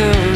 soon